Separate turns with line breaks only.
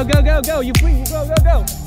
Go, go, go, go. You please go, go, go.